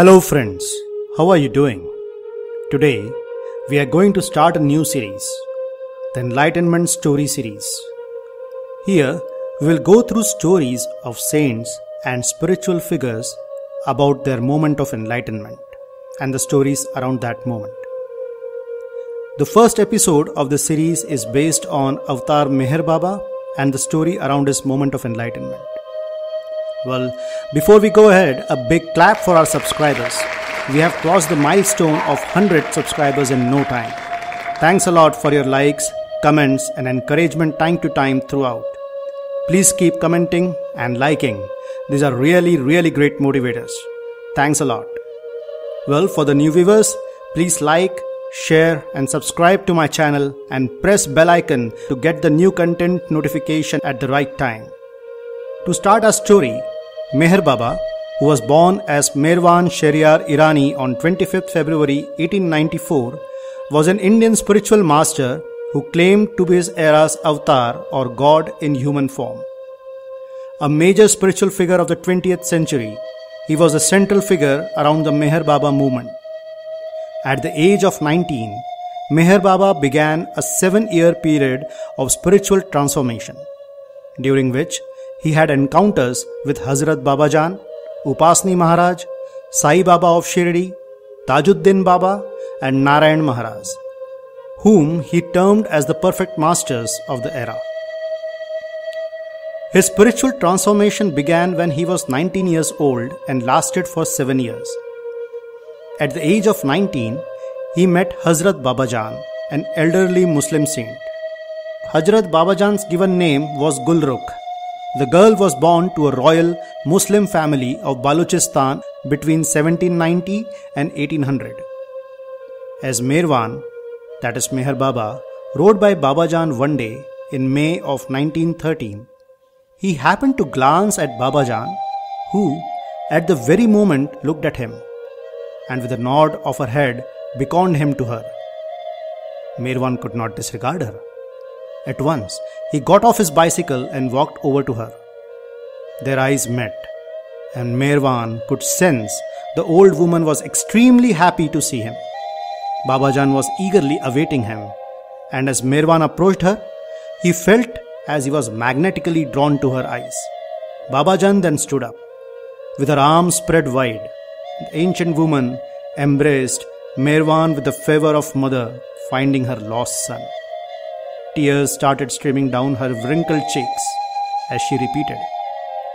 Hello, friends. How are you doing? Today, we are going to start a new series, the Enlightenment Story Series. Here, we will go through stories of saints and spiritual figures about their moment of enlightenment and the stories around that moment. The first episode of the series is based on Avatar Meher Baba and the story around his moment of enlightenment. Well, before we go ahead, a big clap for our subscribers. We have crossed the milestone of 100 subscribers in no time. Thanks a lot for your likes, comments, and encouragement time to time throughout. Please keep commenting and liking. These are really, really great motivators. Thanks a lot. Well, for the new viewers, please like, share, and subscribe to my channel and press bell icon to get the new content notification at the right time. To start our story, Meher Baba, who was born as Merwan Sheriar Irani on 25th February 1894, was an Indian spiritual master who claimed to be his era's avatar or god in human form. A major spiritual figure of the 20th century, he was a central figure around the Meher Baba movement. At the age of 19, Meher Baba began a seven year period of spiritual transformation, during which he had encounters with Hazrat Babajan, Upasni Maharaj, Sai Baba of Shirdi, Tajuddin Baba, and Narayan Maharaj, whom he termed as the perfect masters of the era. His spiritual transformation began when he was 19 years old and lasted for 7 years. At the age of 19, he met Hazrat Babajan, an elderly Muslim saint. Hazrat Babajan's given name was Gulrukh. The girl was born to a royal Muslim family of Balochistan between 1790 and 1800. As Merwan, that is Meher Baba, rode by Babajan one day in May of 1913, he happened to glance at Babajan, who, at the very moment, looked at him, and with a nod of her head, beckoned him to her. Merwan could not disregard her. At once, he got off his bicycle and walked over to her. Their eyes met, and Merwan could sense the old woman was extremely happy to see him. Babajan was eagerly awaiting him, and as Merwan approached her, he felt as he was magnetically drawn to her eyes. Babajan then stood up. With her arms spread wide, the ancient woman embraced Merwan with the fervor of mother finding her lost son. Tears started streaming down her wrinkled cheeks as she repeated,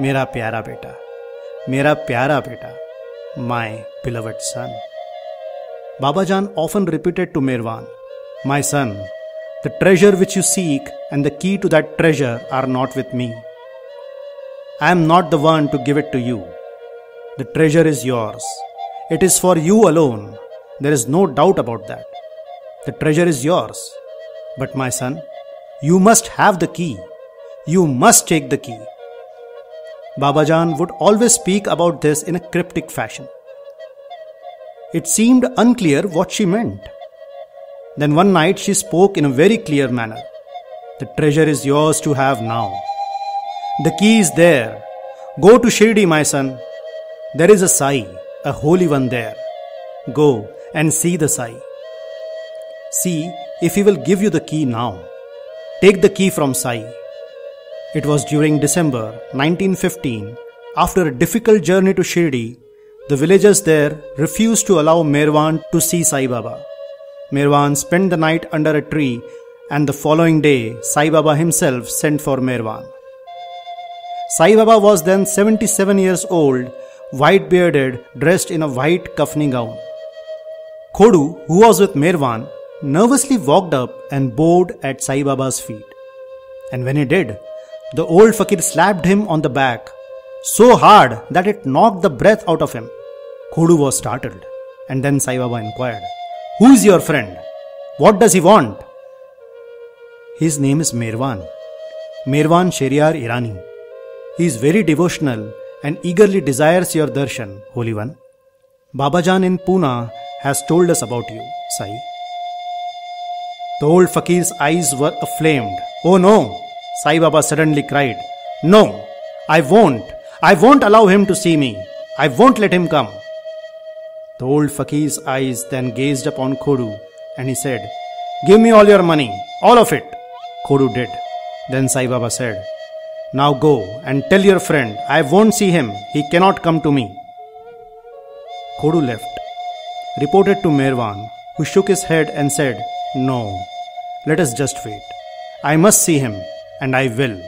Mera pyara beta, Mera pyara beta, my beloved son. Baba Babajan often repeated to Merwan, My son, the treasure which you seek and the key to that treasure are not with me. I am not the one to give it to you. The treasure is yours. It is for you alone. There is no doubt about that. The treasure is yours. But my son, you must have the key. You must take the key. Babajan would always speak about this in a cryptic fashion. It seemed unclear what she meant. Then one night she spoke in a very clear manner. The treasure is yours to have now. The key is there. Go to Shirdi, my son. There is a Sai, a holy one there. Go and see the Sai. See if he will give you the key now. Take the key from Sai. It was during December 1915, after a difficult journey to Shirdi, the villagers there refused to allow Merwan to see Sai Baba. Merwan spent the night under a tree, and the following day, Sai Baba himself sent for Merwan. Sai Baba was then 77 years old, white bearded, dressed in a white kafni gown. Khodu, who was with Merwan, nervously walked up and bowed at Sai Baba's feet. And when he did, the old fakir slapped him on the back so hard that it knocked the breath out of him. Khodu was startled, and then Sai Baba inquired, Who is your friend? What does he want? His name is Merwan. Merwan Sheriar Irani. He is very devotional and eagerly desires your darshan, Holy One. Babajan in Pune has told us about you, Sai. The old fakir's eyes were aflamed. Oh no! Sai Baba suddenly cried. No! I won't! I won't allow him to see me! I won't let him come! The old fakir's eyes then gazed upon Khodu and he said, Give me all your money, all of it. Khodu did. Then Sai Baba said, Now go and tell your friend, I won't see him, he cannot come to me. Khodu left, reported to Meherwan, who shook his head and said, No, let us just wait. I must see him, and I will.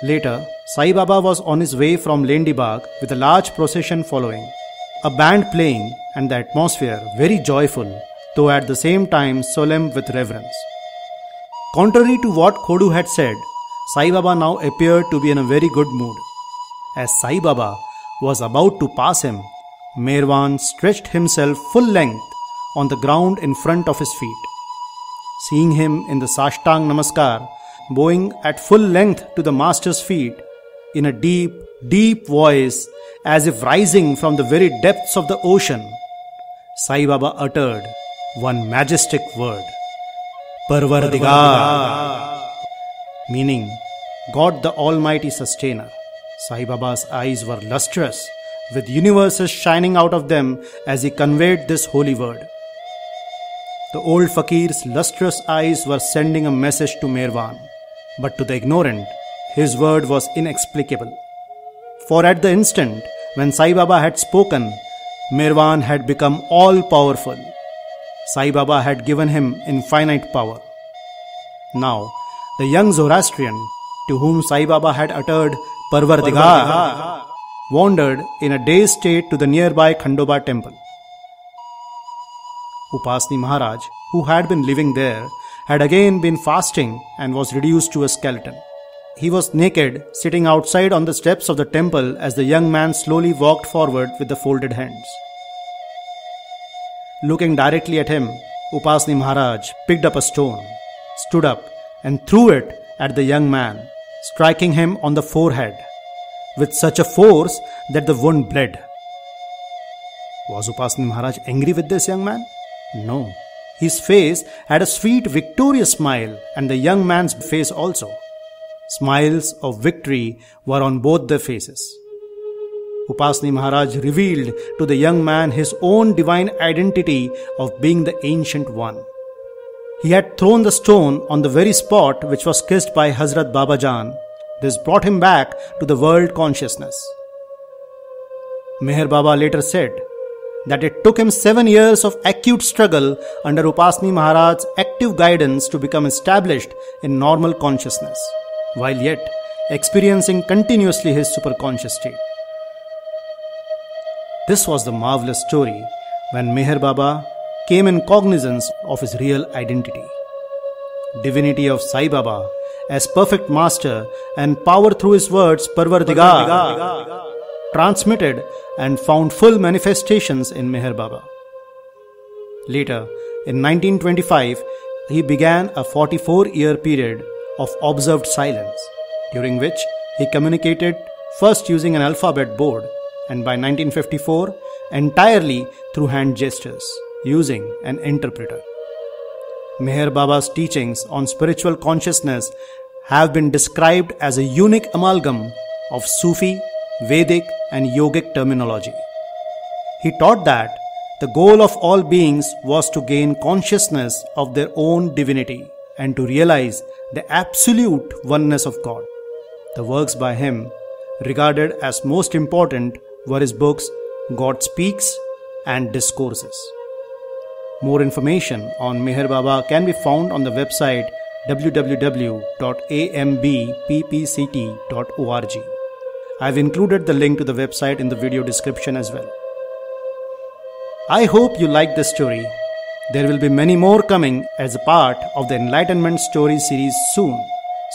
Later, Sai Baba was on his way from Lendibag with a large procession following, a band playing, and the atmosphere very joyful, though at the same time solemn with reverence. Contrary to what Khodu had said, Sai Baba now appeared to be in a very good mood. As Sai Baba was about to pass him, Meherwan stretched himself full length on the ground in front of his feet. Seeing him in the Sashtang Namaskar, bowing at full length to the Master's feet, in a deep, deep voice, as if rising from the very depths of the ocean, Sai Baba uttered one majestic word Parvardigar, meaning God the Almighty Sustainer. Sai Baba's eyes were lustrous, with universes shining out of them as he conveyed this holy word. The old fakir's lustrous eyes were sending a message to Meherwan, but to the ignorant, his word was inexplicable. For at the instant when Sai Baba had spoken, Meherwan had become all powerful. Sai Baba had given him infinite power. Now, the young Zoroastrian, to whom Sai Baba had uttered Parvardigar, wandered in a dazed state to the nearby Khandoba temple. Upasni Maharaj, who had been living there, had again been fasting and was reduced to a skeleton. He was naked, sitting outside on the steps of the temple as the young man slowly walked forward with the folded hands. Looking directly at him, Upasni Maharaj picked up a stone, stood up, and threw it at the young man, striking him on the forehead with such a force that the wound bled. Was Upasni Maharaj angry with this young man? No. His face had a sweet, victorious smile, and the young man's face also. Smiles of victory were on both their faces. Upasni Maharaj revealed to the young man his own divine identity of being the Ancient One. He had thrown the stone on the very spot which was kissed by Hazrat Babajan. This brought him back to the world consciousness. Meher Baba later said, that it took him seven years of acute struggle under Upasni Maharaj's active guidance to become established in normal consciousness, while yet experiencing continuously his superconscious state. This was the marvelous story when Meher Baba came in cognizance of his real identity. Divinity of Sai Baba as perfect master and power through his words Parvardigar transmitted and found full manifestations in Meher Baba. Later, in 1925, he began a 44 year period of observed silence, during which he communicated first using an alphabet board and by 1954 entirely through hand gestures using an interpreter. Meher Baba's teachings on spiritual consciousness have been described as a unique amalgam of Sufi, Vedic, and yogic terminology. He taught that the goal of all beings was to gain consciousness of their own divinity and to realize the absolute oneness of God. The works by him, regarded as most important, were his books God Speaks and Discourses. More information on Meher Baba can be found on the website www.ambppct.org. I've included the link to the website in the video description as well. I hope you like this story. There will be many more coming as a part of the Enlightenment Story series soon.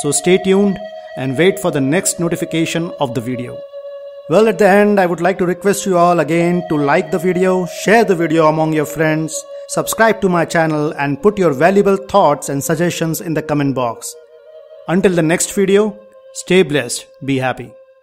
So stay tuned and wait for the next notification of the video. Well, at the end, I would like to request you all again to like the video, share the video among your friends, subscribe to my channel, and put your valuable thoughts and suggestions in the comment box. Until the next video, stay blessed, be happy.